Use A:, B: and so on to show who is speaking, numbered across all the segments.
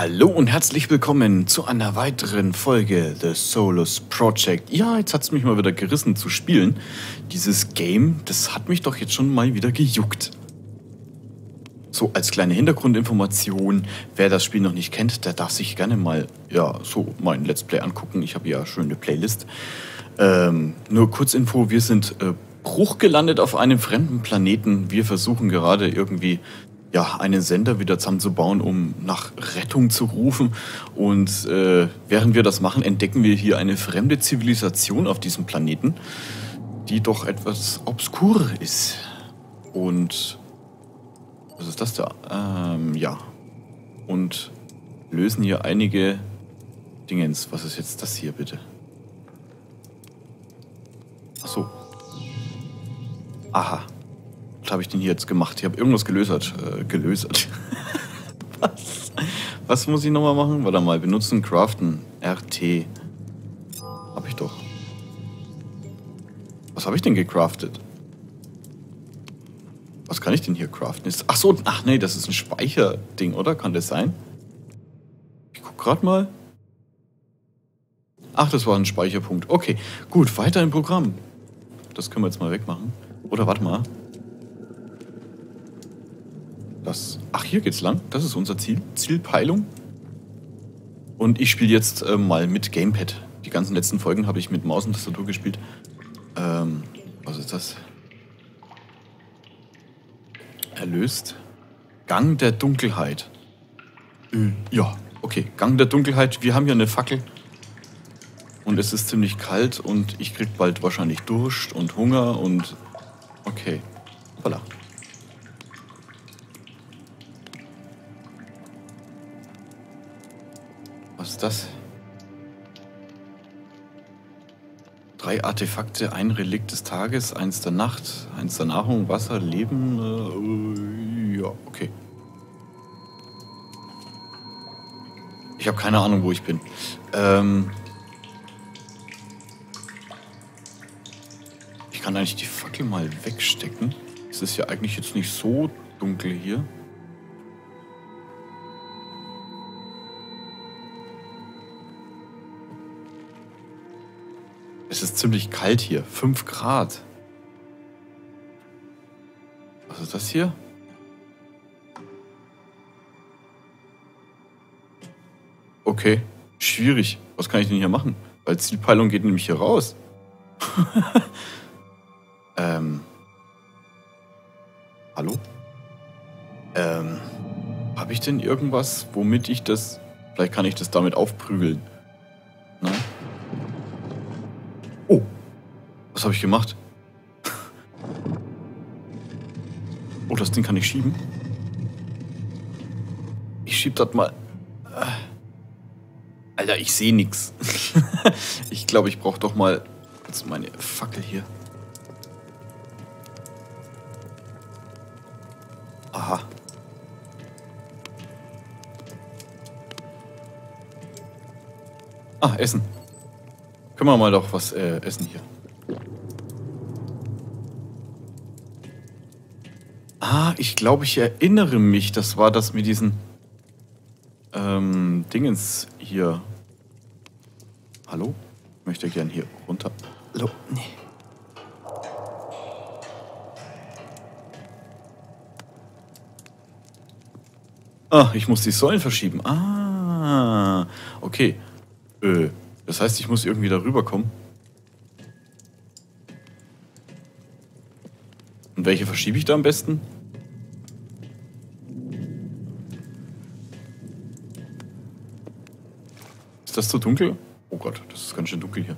A: Hallo und herzlich willkommen zu einer weiteren Folge The Solus Project. Ja, jetzt hat es mich mal wieder gerissen zu spielen. Dieses Game, das hat mich doch jetzt schon mal wieder gejuckt. So als kleine Hintergrundinformation, wer das Spiel noch nicht kennt, der darf sich gerne mal ja so mein Let's Play angucken. Ich habe ja eine Playlist. Ähm, nur Kurzinfo, wir sind äh, Bruch gelandet auf einem fremden Planeten. Wir versuchen gerade irgendwie ja, einen Sender wieder zusammenzubauen, um nach Rettung zu rufen. Und äh, während wir das machen, entdecken wir hier eine fremde Zivilisation auf diesem Planeten, die doch etwas obskur ist. Und was ist das da? Ähm, ja. Und lösen hier einige Dingens. Was ist jetzt das hier bitte? Ach so. Aha. Was habe ich denn hier jetzt gemacht? Ich habe irgendwas gelösert. Äh, gelösert. Was? Was muss ich nochmal machen? Warte mal, benutzen, craften. RT. Hab ich doch. Was habe ich denn gecraftet? Was kann ich denn hier craften? Ach so, ach nee, das ist ein Speicherding, oder? Kann das sein? Ich guck gerade mal. Ach, das war ein Speicherpunkt. Okay, gut, weiter im Programm. Das können wir jetzt mal wegmachen. Oder warte mal. Das, ach, hier geht's lang. Das ist unser Ziel. Zielpeilung. Und ich spiele jetzt äh, mal mit Gamepad. Die ganzen letzten Folgen habe ich mit Maus und Tastatur gespielt. Ähm, was ist das? Erlöst. Gang der Dunkelheit. Äh, ja, okay. Gang der Dunkelheit. Wir haben hier eine Fackel. Und es ist ziemlich kalt und ich krieg bald wahrscheinlich Durst und Hunger und... Okay. Voilà. Was ist das? Drei Artefakte, ein Relikt des Tages, eins der Nacht, eins der Nahrung, Wasser, Leben. Äh, ja, okay. Ich habe keine Ahnung, wo ich bin. Ähm kann eigentlich die Fackel mal wegstecken. Es ist ja eigentlich jetzt nicht so dunkel hier. Es ist ziemlich kalt hier. 5 Grad. Was ist das hier? Okay, schwierig. Was kann ich denn hier machen? Weil Zielpeilung geht nämlich hier raus. ähm. Hallo? Ähm. Habe ich denn irgendwas, womit ich das. Vielleicht kann ich das damit aufprügeln. Nein? Oh, was habe ich gemacht? Oh, das Ding kann ich schieben. Ich schieb das mal. Alter, ich sehe nichts. Ich glaube, ich brauche doch mal meine Fackel hier. Ah, Essen. Können wir mal doch was äh, essen hier. Ah, ich glaube, ich erinnere mich. Das war das mit diesen ähm, Dingens hier. Hallo? Ich möchte gern hier runter. Hallo? Nee. Ah, ich muss die Säulen verschieben. Ah, okay. Äh, das heißt, ich muss irgendwie darüber kommen. Und welche verschiebe ich da am besten? Ist das zu dunkel? Oh Gott, das ist ganz schön dunkel hier.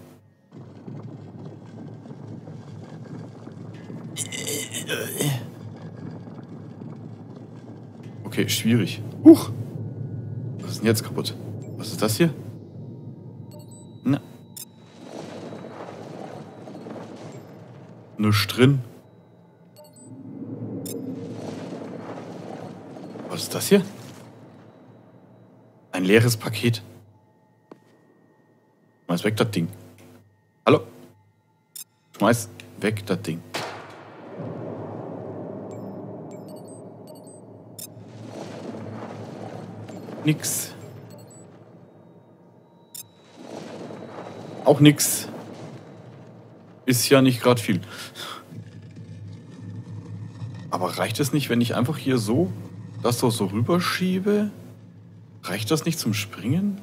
A: Okay, schwierig. Huch! Was ist denn jetzt kaputt? Was ist das hier? Na. Nichts drin. Was ist das hier? Ein leeres Paket. Schmeiß weg das Ding. Hallo? Schmeiß Weg, das Ding. Nix. Auch nix. Ist ja nicht gerade viel. Aber reicht es nicht, wenn ich einfach hier so das doch so rüberschiebe? Reicht das nicht zum Springen?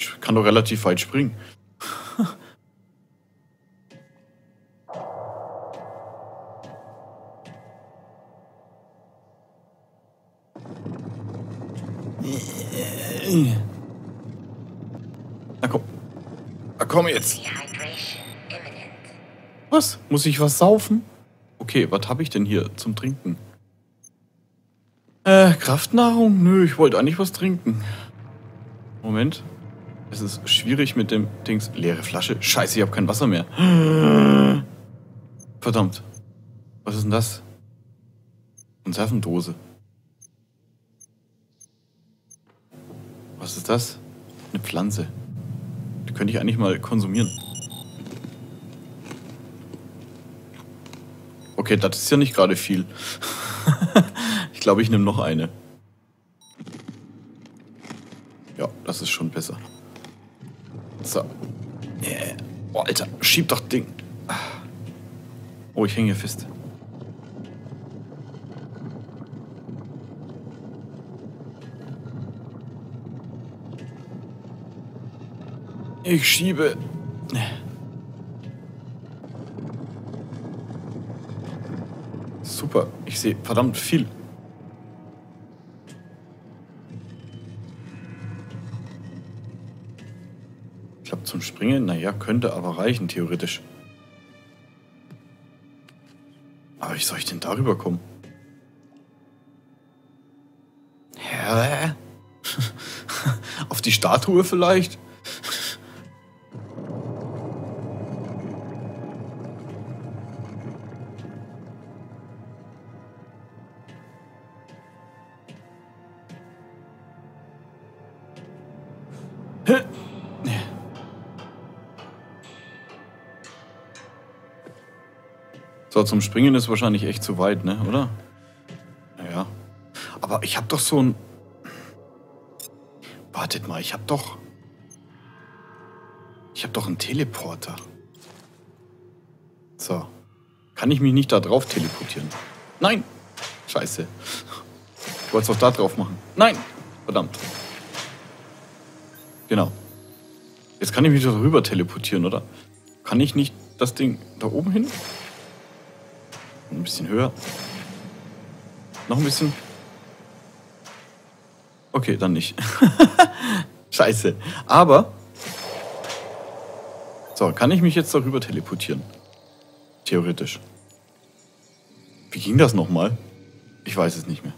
A: Ich kann doch relativ weit springen. Komm jetzt. Was? Muss ich was saufen? Okay, was habe ich denn hier zum Trinken? Äh, Kraftnahrung? Nö, ich wollte eigentlich was trinken. Moment. Es ist schwierig mit dem Dings. Leere Flasche. Scheiße, ich habe kein Wasser mehr. Verdammt. Was ist denn das? Konservendose. Was ist das? Eine Pflanze. Könnte ich eigentlich mal konsumieren. Okay, das ist ja nicht gerade viel. ich glaube, ich nehme noch eine. Ja, das ist schon besser. So. Yeah. Oh, Alter, schieb doch Ding. Oh, ich hänge hier fest. Ich schiebe. Super, ich sehe verdammt viel. Ich glaube zum Springen, naja, könnte aber reichen, theoretisch. Aber wie soll ich denn darüber kommen? Hä? Auf die Statue vielleicht? Zum Springen ist wahrscheinlich echt zu weit, ne? Oder? Naja. Aber ich hab doch so ein... Wartet mal, ich hab doch... Ich hab doch einen Teleporter. So. Kann ich mich nicht da drauf teleportieren? Nein! Scheiße. Ich wollte es doch da drauf machen. Nein! Verdammt. Genau. Jetzt kann ich mich doch rüber teleportieren, oder? Kann ich nicht das Ding da oben hin? Ein bisschen höher. Noch ein bisschen. Okay, dann nicht. Scheiße. Aber. So, kann ich mich jetzt darüber teleportieren? Theoretisch. Wie ging das nochmal? Ich weiß es nicht mehr.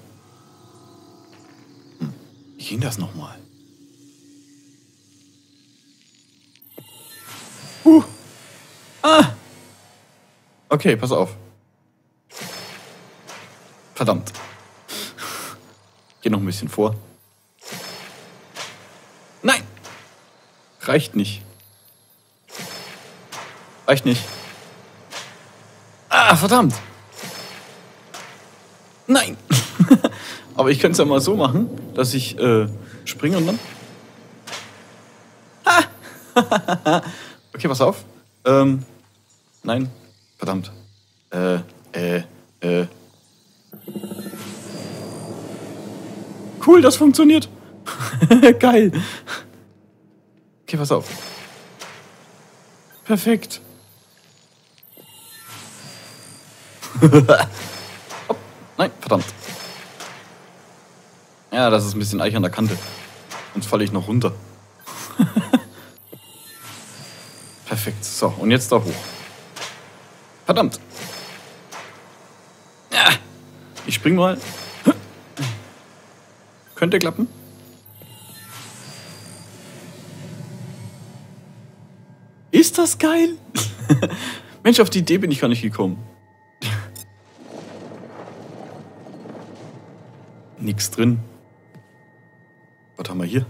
A: Hm. Wie ging das nochmal? Uh. Ah. Okay, pass auf. Verdammt. Geh noch ein bisschen vor. Nein! Reicht nicht. Reicht nicht. Ah, verdammt! Nein! Aber ich könnte es ja mal so machen, dass ich äh, springe und dann. Ah! okay, pass auf. Ähm, nein. Verdammt. Äh. Cool, das funktioniert. Geil. Okay, pass auf. Perfekt. oh, nein, verdammt. Ja, das ist ein bisschen Eich an der Kante. Sonst falle ich noch runter. Perfekt. So, und jetzt da hoch. Verdammt. Ich spring mal. Könnte klappen. Ist das geil? Mensch, auf die Idee bin ich gar nicht gekommen. Nix drin. Was haben wir hier?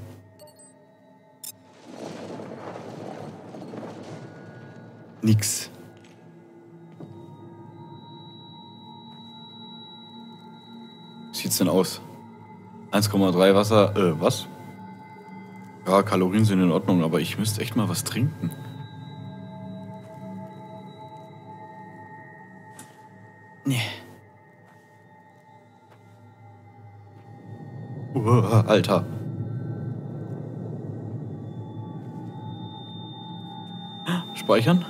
A: Nix. Wie sieht's denn aus? 1,3 Wasser, äh, was? Ja, Kalorien sind in Ordnung, aber ich müsste echt mal was trinken. Nee. Uah, Alter. Speichern.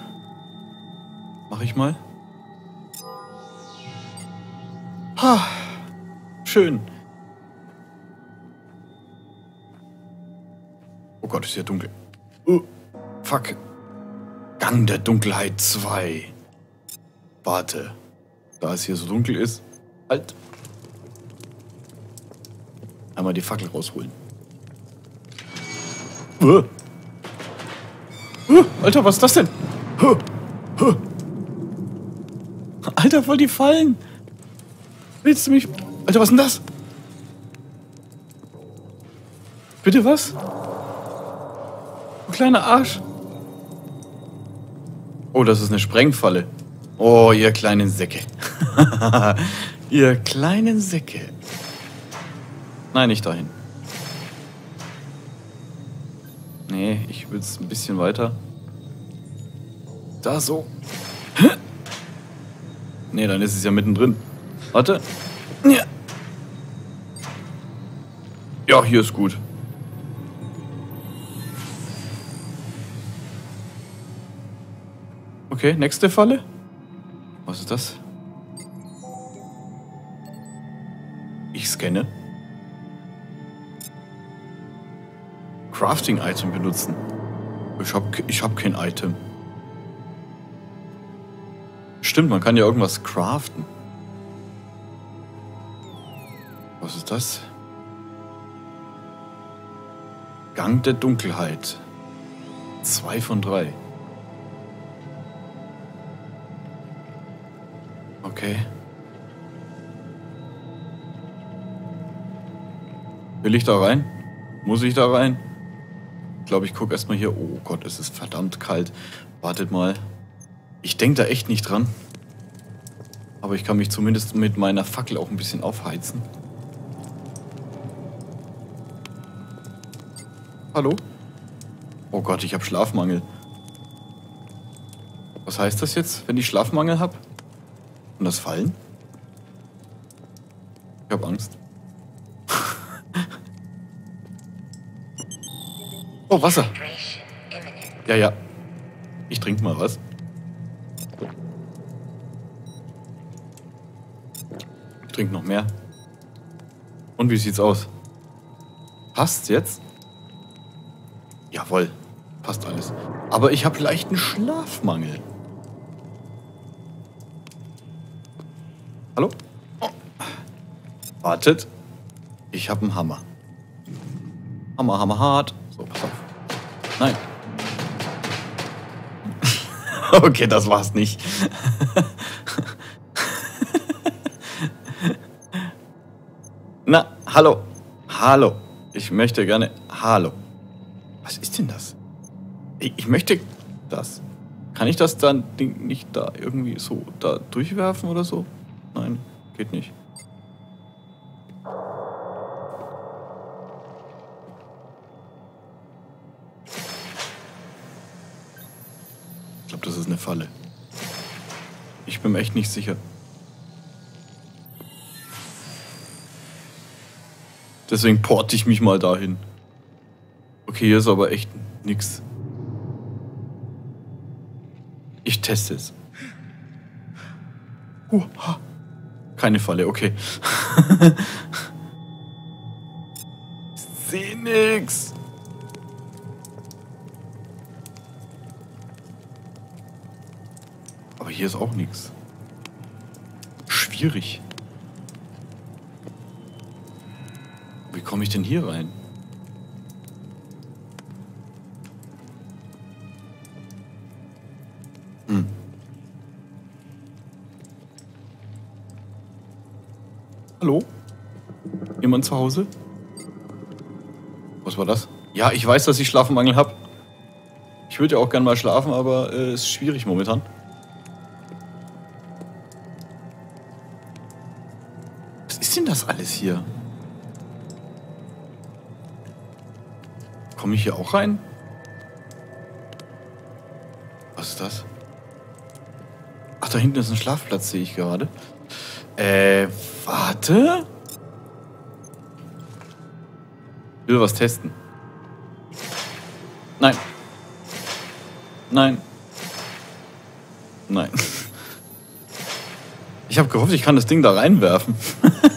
A: Mach ich mal. Ha. Schön. Gott, ist ja dunkel. Uh, fuck. Gang der Dunkelheit 2. Warte. Da es hier so dunkel ist. Halt. Einmal die Fackel rausholen. Uh. Uh, Alter, was ist das denn? Uh. Alter, voll die Fallen. Willst du mich... Alter, was ist denn das? Bitte was? Du kleiner Arsch. Oh, das ist eine Sprengfalle. Oh, ihr kleinen Säcke. ihr kleinen Säcke. Nein, nicht dahin. Nee, ich will es ein bisschen weiter. Da so. Nee, dann ist es ja mittendrin. Warte. Ja. Ja, hier ist gut. Okay, nächste Falle. Was ist das? Ich scanne. Crafting-Item benutzen. Ich hab, ich hab kein Item. Stimmt, man kann ja irgendwas craften. Was ist das? Gang der Dunkelheit. Zwei von drei. Will ich da rein? Muss ich da rein? Ich glaube, ich gucke erstmal hier. Oh Gott, es ist verdammt kalt. Wartet mal. Ich denke da echt nicht dran. Aber ich kann mich zumindest mit meiner Fackel auch ein bisschen aufheizen. Hallo? Oh Gott, ich habe Schlafmangel. Was heißt das jetzt, wenn ich Schlafmangel habe? Und das Fallen? Ich habe Angst. Oh, Wasser. Ja, ja. Ich trinke mal was. Ich trinke noch mehr. Und wie sieht's aus? Passt jetzt? Jawohl, passt alles. Aber ich habe leichten Schlafmangel. Hallo? Oh. Wartet. Ich habe einen Hammer. Hammer, Hammer, hart. okay, das war's nicht. Na, hallo. Hallo. Ich möchte gerne. Hallo. Was ist denn das? Ich, ich möchte das. Kann ich das dann nicht da irgendwie so da durchwerfen oder so? Nein, geht nicht. Glaube, das ist eine Falle. Ich bin mir echt nicht sicher. Deswegen porte ich mich mal dahin. Okay, hier ist aber echt nix. Ich teste es. Uh, keine Falle, okay. Seh nix. Hier ist auch nichts. Schwierig. Wie komme ich denn hier rein? Hm. Hallo? Jemand zu Hause? Was war das? Ja, ich weiß, dass ich Schlafmangel habe. Ich würde ja auch gern mal schlafen, aber es äh, ist schwierig momentan. Das alles hier? Komme ich hier auch rein? Was ist das? Ach, da hinten ist ein Schlafplatz, sehe ich gerade. Äh, warte. Ich will was testen. Nein. Nein. Nein. Ich habe gehofft, ich kann das Ding da reinwerfen.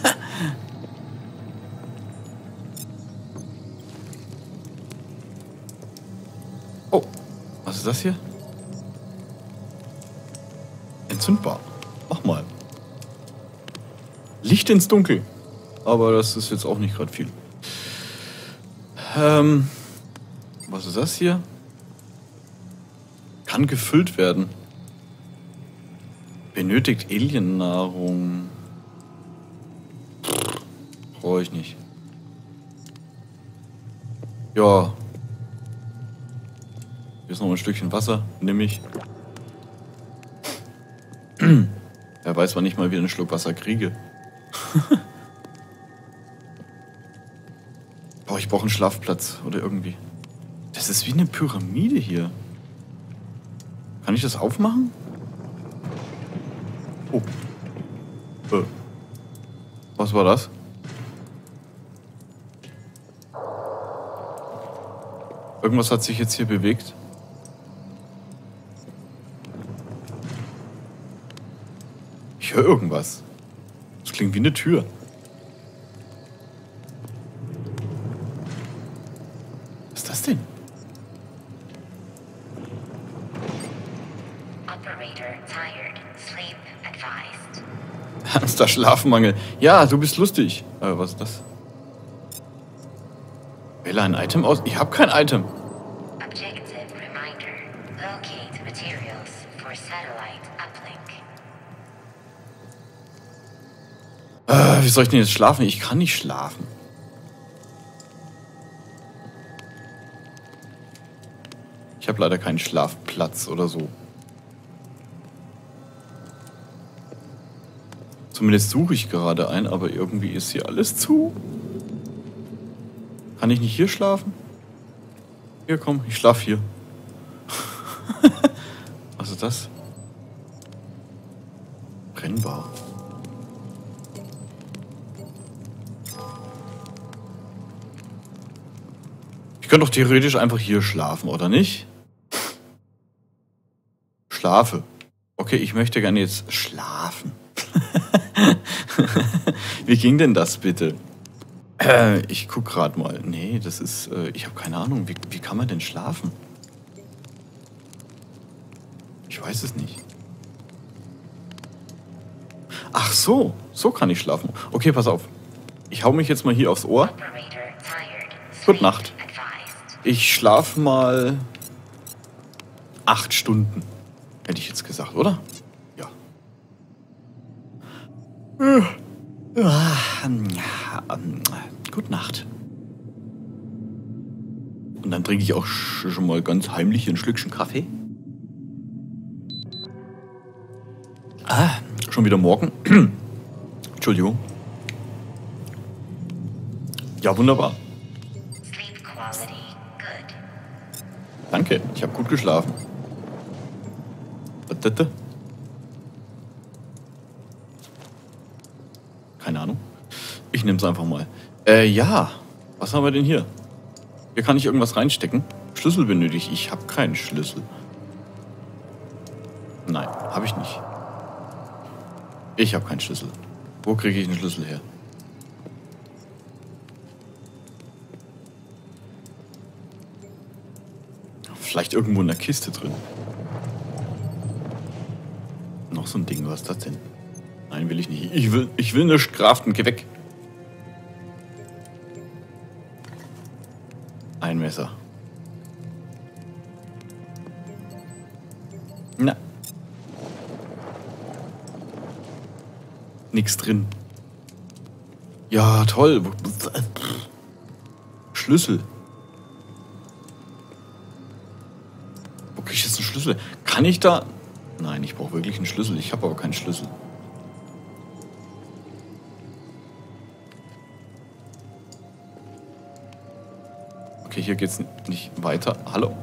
A: Entzündbar. Mach mal. Licht ins Dunkel. Aber das ist jetzt auch nicht gerade viel. Ähm, was ist das hier? Kann gefüllt werden. Benötigt Aliennahrung. Brauche ich nicht. Ja. Hier ist noch ein Stückchen Wasser. Nimm ich. Wer weiß, wann ich mal wieder einen Schluck Wasser kriege. Boah, ich brauche einen Schlafplatz oder irgendwie. Das ist wie eine Pyramide hier. Kann ich das aufmachen? Oh. Äh. Was war das? Irgendwas hat sich jetzt hier bewegt. Ich höre irgendwas. Das klingt wie eine Tür. Was ist das denn? Ernster Schlafmangel. Ja, du bist lustig. Äh, was ist das? Wähle ein Item aus. Ich habe kein Item. Soll ich denn jetzt schlafen? Ich kann nicht schlafen. Ich habe leider keinen Schlafplatz oder so. Zumindest suche ich gerade einen, aber irgendwie ist hier alles zu. Kann ich nicht hier schlafen? Hier, komm, ich schlaf hier. Was ist das? Könnte doch theoretisch einfach hier schlafen, oder nicht? Schlafe. Okay, ich möchte gerne jetzt schlafen. Wie ging denn das bitte? Äh, ich guck gerade mal. Nee, das ist. Äh, ich habe keine Ahnung. Wie, wie kann man denn schlafen? Ich weiß es nicht. Ach so, so kann ich schlafen. Okay, pass auf. Ich hau mich jetzt mal hier aufs Ohr. Gute Nacht. Ich schlafe mal acht Stunden. Hätte ich jetzt gesagt, oder? Ja. Gute Nacht. Und dann trinke ich auch sch- schon mal ganz heimlich ein Schlückchen Kaffee. Ah, schon wieder morgen. Entschuldigung. Ja, wunderbar. Danke, ich habe gut geschlafen. Was das da? Keine Ahnung. Ich nehme es einfach mal. Äh, ja. Was haben wir denn hier? Hier kann ich irgendwas reinstecken. Schlüssel benötige ich. Ich habe keinen Schlüssel. Nein, habe ich nicht. Ich habe keinen Schlüssel. Wo kriege ich einen Schlüssel her? Vielleicht irgendwo in der Kiste drin. Noch so ein Ding, was ist das denn? Nein, will ich nicht. Ich will, ich will nicht craften. Geh weg. Ein Messer. Na. Nix drin. Ja, toll. Schlüssel. Schlüssel. Kann ich da... Nein, ich brauche wirklich einen Schlüssel. Ich habe aber keinen Schlüssel. Okay, hier geht's nicht weiter. Hallo?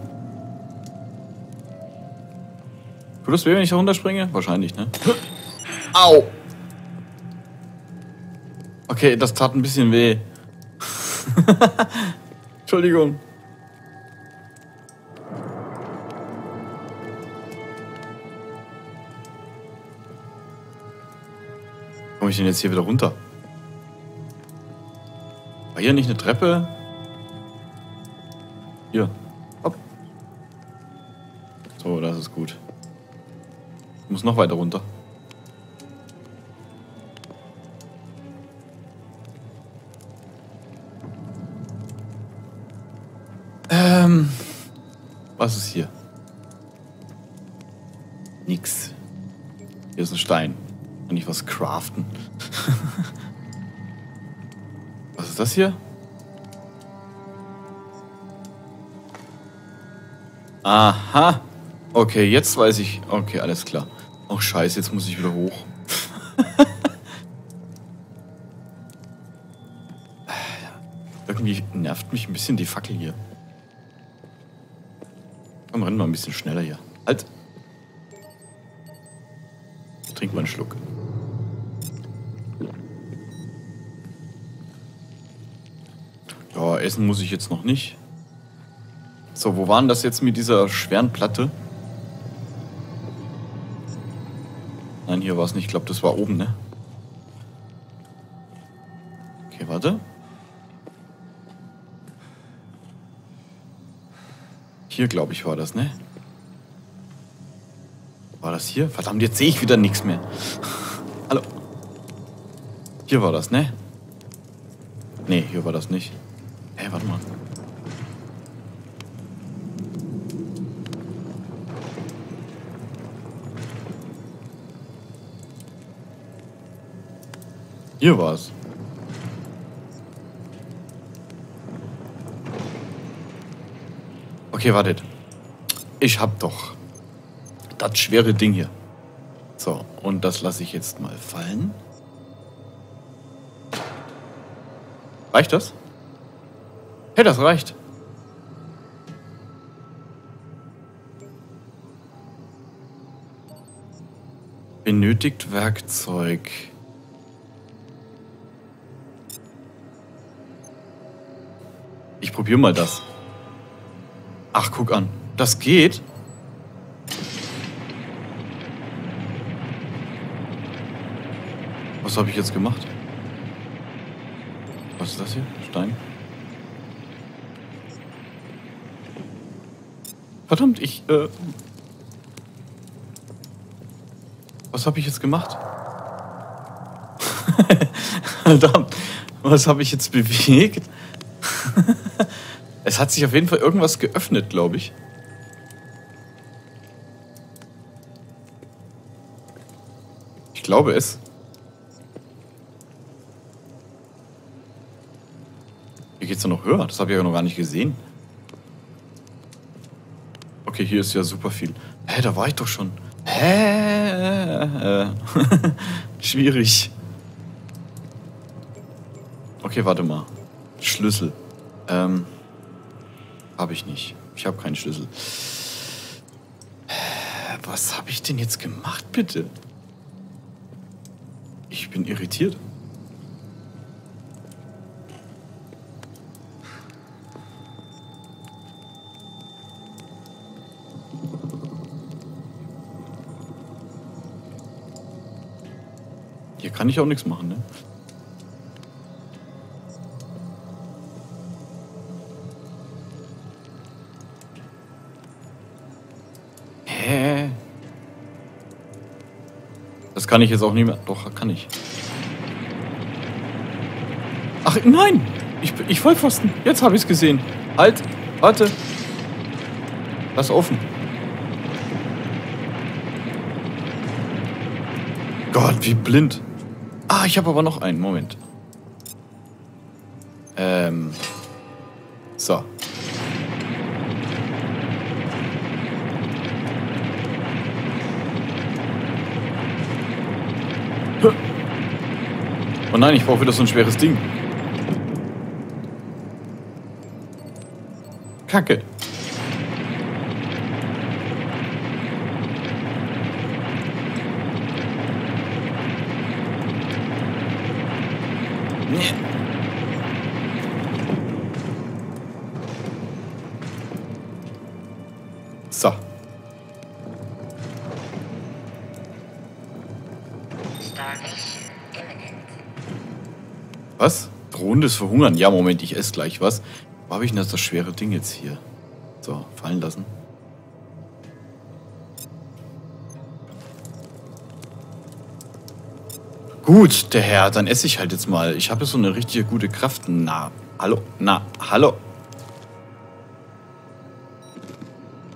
A: Tut es weh, wenn ich da runterspringe? Wahrscheinlich, ne? Au! Okay, das tat ein bisschen weh. Entschuldigung. Komme ich denn jetzt hier wieder runter? War hier nicht eine Treppe? Hier. Hopp. So, das ist gut. Ich muss noch weiter runter. Ähm. Was ist hier? Nix. Hier ist ein Stein. Kann ich was craften? was ist das hier? Aha. Okay, jetzt weiß ich. Okay, alles klar. Oh scheiße, jetzt muss ich wieder hoch. Irgendwie nervt mich ein bisschen die Fackel hier. Komm, renn mal ein bisschen schneller hier. Halt. Trink mal einen Schluck. Essen muss ich jetzt noch nicht. So, wo waren das jetzt mit dieser schweren Platte? Nein, hier war es nicht. Ich glaube, das war oben, ne? Okay, warte. Hier, glaube ich, war das, ne? War das hier? Verdammt, jetzt sehe ich wieder nichts mehr. Hallo. Hier war das, ne? Ne, hier war das nicht. Hey, warte mal. Hier war's. Okay, wartet. Ich hab doch das schwere Ding hier. So, und das lasse ich jetzt mal fallen. Reicht das? Hey, das reicht. Benötigt Werkzeug. Ich probiere mal das. Ach, guck an. Das geht. Was habe ich jetzt gemacht? Was ist das hier? Stein? Verdammt, ich, äh... Was habe ich jetzt gemacht? Verdammt, was habe ich jetzt bewegt? es hat sich auf jeden Fall irgendwas geöffnet, glaube ich. Ich glaube es. Hier geht's ja noch höher. Das habe ich ja noch gar nicht gesehen. Okay, hier ist ja super viel. Hä, da war ich doch schon. Hä? Schwierig. Okay, warte mal. Schlüssel. Ähm, habe ich nicht. Ich habe keinen Schlüssel. Was habe ich denn jetzt gemacht, bitte? Ich bin irritiert. Kann ich auch nichts machen, ne? Hä? Das kann ich jetzt auch nicht mehr. Doch, kann ich. Ach, nein! Ich, ich Vollpfosten. Jetzt habe ich es gesehen. Halt, warte. Lass offen. Gott, wie blind. Ich habe aber noch einen. Moment. Ähm. So. Oh nein, ich brauche wieder so ein schweres Ding. Kacke. Was? Drohendes Verhungern. Ja, Moment, ich esse gleich was. Wo habe ich denn das, das schwere Ding jetzt hier? So, fallen lassen. Gut, der Herr, dann esse ich halt jetzt mal. Ich habe so eine richtige gute Kraft. Na, hallo, na, hallo.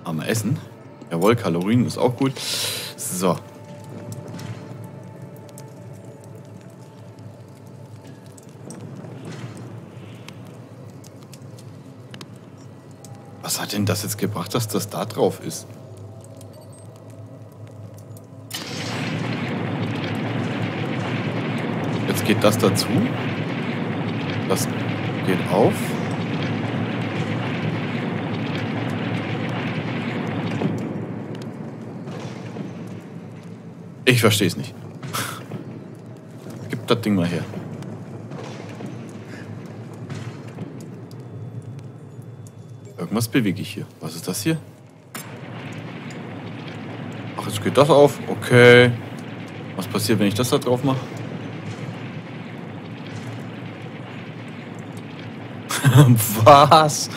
A: Haben wir Essen? Jawohl, Kalorien ist auch gut. So. Denn das jetzt gebracht, dass das da drauf ist? Jetzt geht das dazu. Das geht auf. Ich verstehe es nicht. Gib das Ding mal her. Irgendwas bewege ich hier. Was ist das hier? Ach, jetzt geht das auf. Okay. Was passiert, wenn ich das da drauf mache? Was?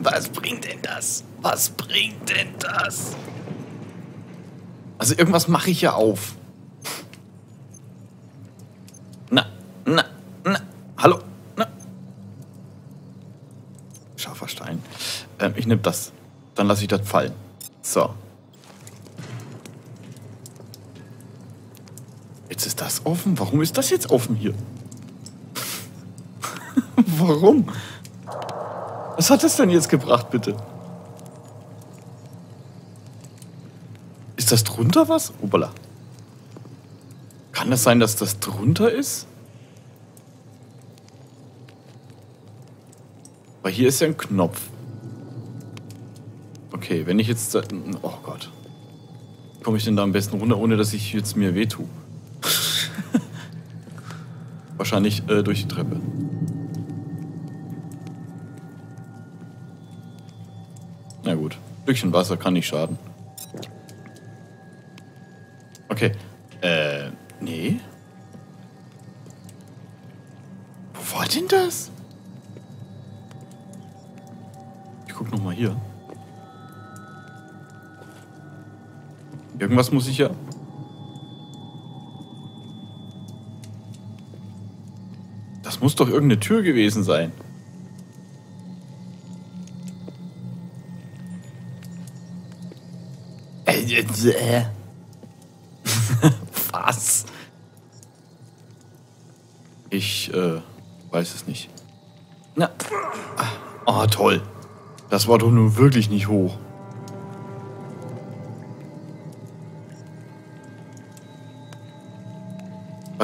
A: Was bringt denn das? Was bringt denn das? Also irgendwas mache ich ja auf. Na, na, na. Hallo? Na. Scharfer Stein. Ähm, ich nehme das. Dann lasse ich das fallen. So. Jetzt ist das offen. Warum ist das jetzt offen hier? Warum? Was hat das denn jetzt gebracht, bitte? Ist das drunter was? Obala. Kann das sein, dass das drunter ist? Weil hier ist ja ein Knopf. Okay, wenn ich jetzt... da- Oh Gott. Komme ich denn da am besten runter, ohne dass ich jetzt mir wehtue? Wahrscheinlich äh, durch die Treppe. Na gut. Stückchen Wasser kann nicht schaden. Okay. Äh, nee. Wo war denn das? Ich guck noch mal hier. Irgendwas muss ich ja... Das muss doch irgendeine Tür gewesen sein. Äh, äh, Was? Ich äh, weiß es nicht. Na. Oh, toll. Das war doch nun wirklich nicht hoch.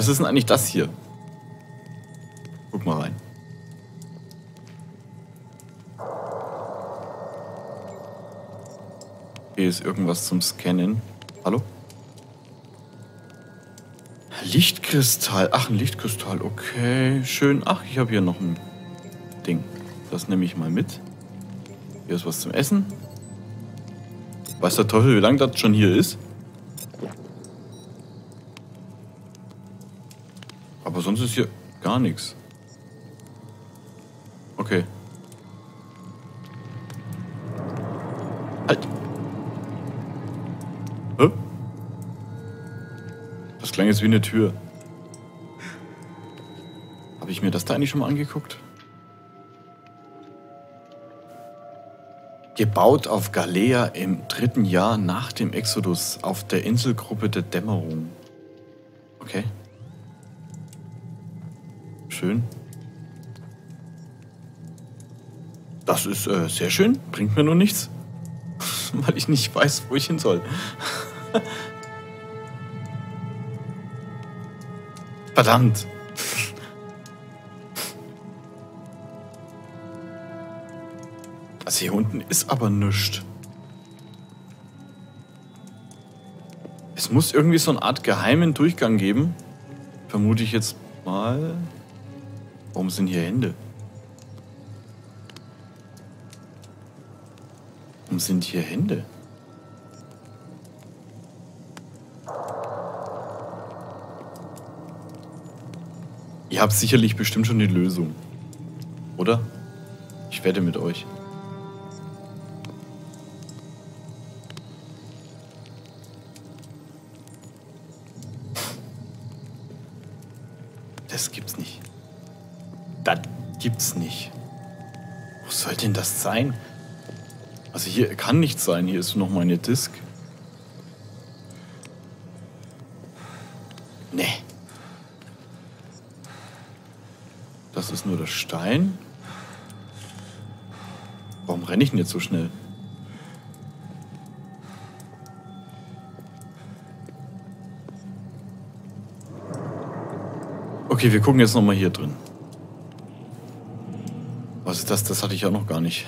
A: Ist denn eigentlich das hier? Guck mal rein. Hier ist irgendwas zum Scannen. Hallo? Lichtkristall. Ach, ein Lichtkristall. Okay, schön. Ach, ich habe hier noch ein Ding. Das nehme ich mal mit. Hier ist was zum Essen. Weiß der Teufel, wie lange das schon hier ist? Aber sonst ist hier gar nichts. Okay. Halt. Hä? Das klang jetzt wie eine Tür. Habe ich mir das da eigentlich schon mal angeguckt? Gebaut auf Galea im dritten Jahr nach dem Exodus auf der Inselgruppe der Dämmerung. Okay. Schön. Das ist äh, sehr schön, bringt mir nur nichts, weil ich nicht weiß, wo ich hin soll. Verdammt. Also hier unten ist aber nichts. Es muss irgendwie so eine Art geheimen Durchgang geben. Vermute ich jetzt mal. Warum sind hier Hände? Warum sind hier Hände? Ihr habt sicherlich bestimmt schon die Lösung. Oder? Ich wette mit euch. Das sein? Also hier kann nichts sein. Hier ist noch meine Disk. Nee. Das ist nur der Stein. Warum renne ich denn jetzt so schnell? Okay, wir gucken jetzt nochmal hier drin. Was ist das? Das hatte ich ja noch gar nicht.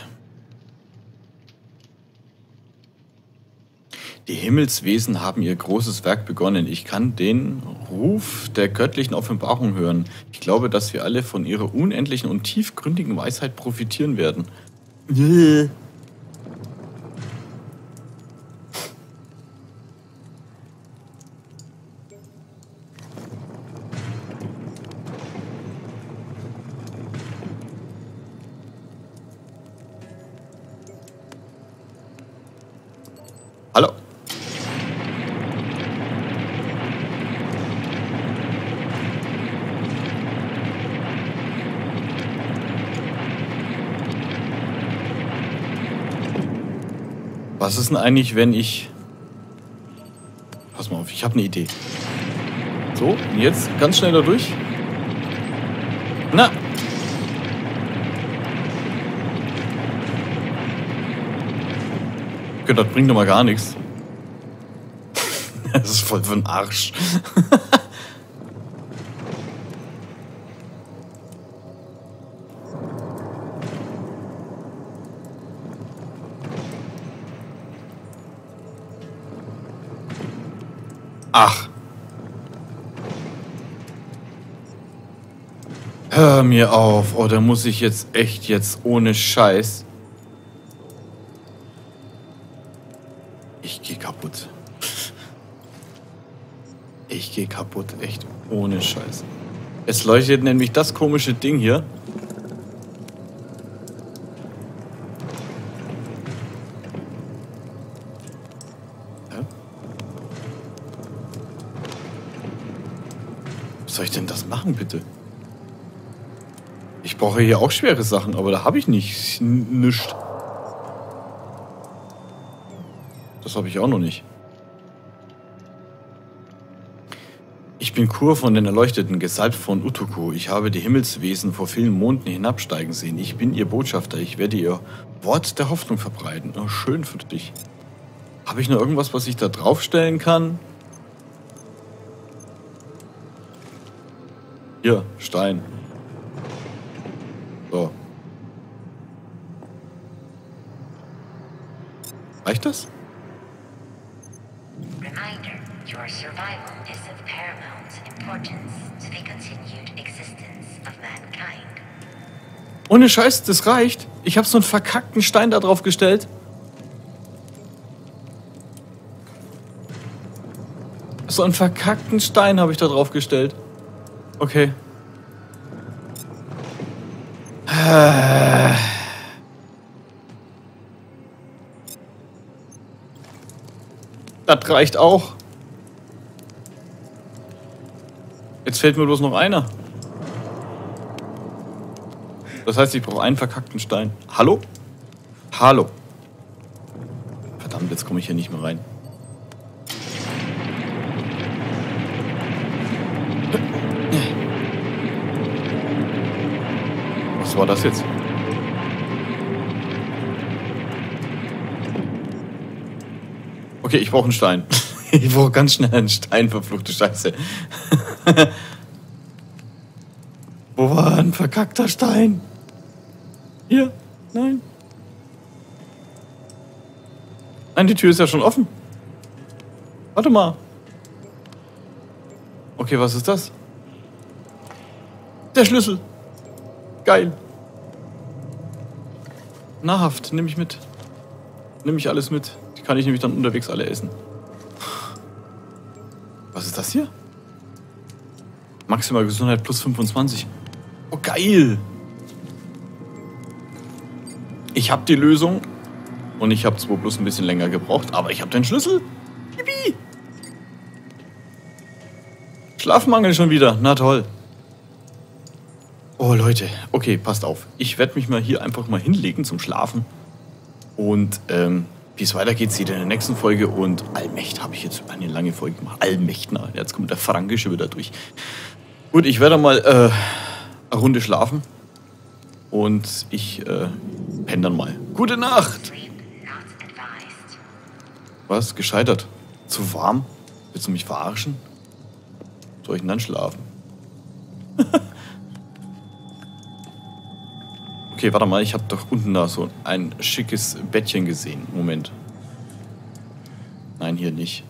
A: Die Himmelswesen haben ihr großes Werk begonnen. Ich kann den Ruf der göttlichen Offenbarung hören. Ich glaube, dass wir alle von ihrer unendlichen und tiefgründigen Weisheit profitieren werden. Denn eigentlich, wenn ich... Pass mal auf, ich habe eine Idee. So, jetzt ganz schnell da durch. Na! Okay, das bringt doch mal gar nichts. Das ist voll für ein Arsch. Ach. Hör mir auf, oder muss ich jetzt echt jetzt ohne Scheiß. Ich geh kaputt. Ich geh kaputt, echt ohne Scheiß. Es leuchtet nämlich das komische Ding hier. Brauche hier auch schwere Sachen, aber da habe ich nicht. Nichts. Das habe ich auch noch nicht. Ich bin Kur von den Erleuchteten, gesalbt von Utuku. Ich habe die Himmelswesen vor vielen Monden hinabsteigen sehen. Ich bin ihr Botschafter. Ich werde ihr Wort der Hoffnung verbreiten. Oh, schön für dich. Habe ich noch irgendwas, was ich da draufstellen kann? Hier, Stein. So. Reicht das?
B: Reminder, your survival is of paramount importance to the continued existence of mankind.
A: Ohne Scheiß, das reicht. Ich habe so einen verkackten Stein da drauf gestellt. So einen verkackten Stein habe ich da drauf gestellt. Okay. Äh. Das reicht auch. Jetzt fällt mir bloß noch einer. Das heißt, ich brauche einen verkackten Stein. Hallo? Hallo. Verdammt, jetzt komme ich hier nicht mehr rein. Was war das jetzt? Okay, ich brauche einen Stein. Ich brauche ganz schnell einen Stein, verfluchte Scheiße. Wo war ein verkackter Stein? Hier? Nein? Nein, die Tür ist ja schon offen. Warte mal. Okay, was ist das? Der Schlüssel. Geil. Nahrhaft, nehme ich mit. Nehme ich alles mit. Kann ich nämlich dann unterwegs alle essen. Was ist das hier? Maximal Gesundheit plus 25. Oh, geil. Ich habe die Lösung. Und ich habe zwar bloß ein bisschen länger gebraucht, aber ich habe den Schlüssel. Yippie. Schlafmangel schon wieder. Na toll. Oh Leute, okay, passt auf. Ich werde mich mal hier einfach mal hinlegen zum Schlafen. Und ähm, wie es weitergeht, seht ihr in der nächsten Folge. Und Allmächt habe ich jetzt eine lange Folge gemacht. Allmächtner. Jetzt kommt der Frankische wieder durch. Gut, ich werde mal äh, eine Runde schlafen. Und ich äh, penne dann mal. Gute Nacht! Was? Gescheitert? Zu warm? Willst du mich verarschen? Soll ich denn dann schlafen? okay, warte mal, ich habe doch unten da so ein schickes Bettchen gesehen. Moment. Nein, hier nicht.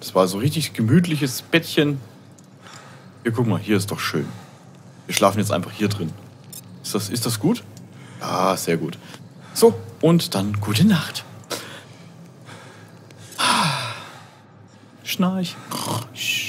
A: Das war so richtig gemütliches Bettchen. Hier, guck mal, hier ist doch schön. Wir schlafen jetzt einfach hier drin. Ist das, ist das gut? Ja, sehr gut. So, und dann gute Nacht. Schnarch. Sch-